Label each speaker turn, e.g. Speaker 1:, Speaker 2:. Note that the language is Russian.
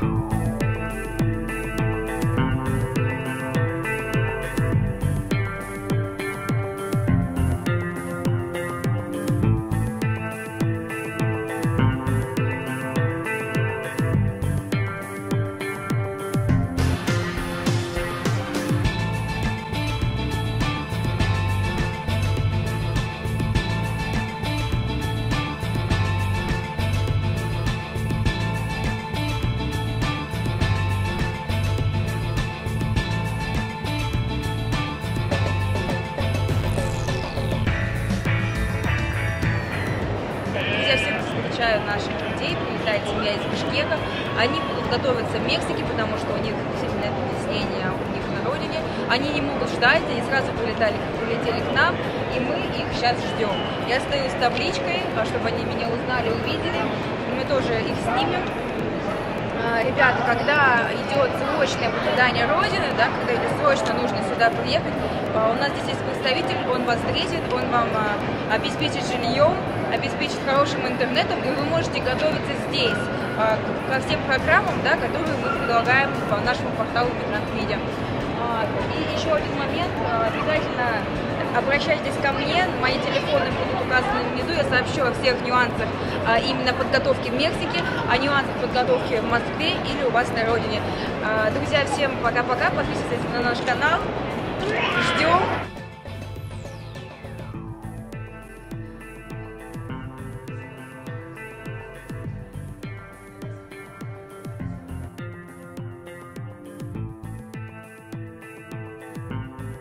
Speaker 1: Bye. Я из Бишкека. Они будут готовиться в Мексике, потому что у них действительно это объяснение у них на родине. Они не могут ждать, они сразу прилетали, прилетели к нам, и мы их сейчас ждем. Я стою с табличкой, а, чтобы они меня узнали, увидели. Мы тоже их снимем. А, Ребята, когда идет срочное покидание Родины, да, когда идет срочно нужно сюда приехать, у нас здесь есть представитель, он вас встретит, он вам а, обеспечит жильем, обеспечит хорошим интернетом, и вы можете готовиться здесь а, ко всем программам, да, которые мы предлагаем по нашему порталу Медиа. А, И еще один момент, а, обязательно обращайтесь ко мне, мои телефоны будут указаны внизу, я сообщу о всех нюансах а, именно подготовки в Мексике, о нюансах подготовки в Москве или у вас на родине. А, Друзья, всем пока-пока, подписывайтесь на наш канал,